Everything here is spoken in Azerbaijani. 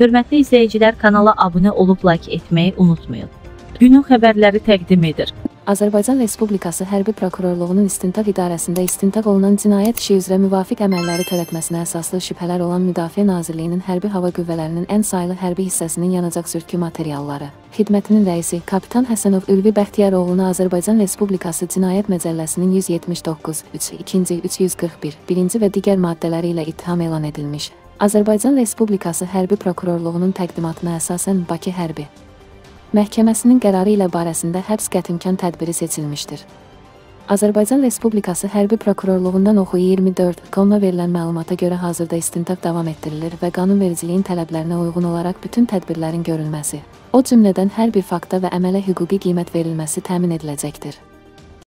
Hörmətli izləyicilər kanala abunə olub like etməyi unutmayın. Günün xəbərləri təqdim edir. Azərbaycan Respublikası Hərbi Prokurorluğunun İstintaq İdarəsində istintaq olunan cinayət işi üzrə müvafiq əməlləri törətməsinə əsaslı şübhələr olan Müdafiə Nazirliyinin Hərbi Hava Qüvvələrinin ən saylı hərbi hissəsinin yanacaq sürtkü materialları, xidmətinin rəisi Kapitan Həsənov Ülvi Bəxtiyaroğluna Azərbaycan Respublikası Cinayət Məcəlləsinin 179, 3, 2-ci, 341, 1-ci və digər maddələri ilə ittiham elan edilmiş. Azərbaycan Respublikası Hərbi Prokurorluğunun təqdimatına əsasən Bakı Hərbi Məhkəməsinin qərarı ilə barəsində həbs qətimkan tədbiri seçilmişdir. Azərbaycan Respublikası Hərbi Prokurorluğundan oxu 24 qonuna verilən məlumata görə hazırda istintaq davam etdirilir və qanunvericiliyin tələblərinə uyğun olaraq bütün tədbirlərin görülməsi, o cümlədən hər bir fakta və əmələ hüquqi qiymət verilməsi təmin ediləcəkdir.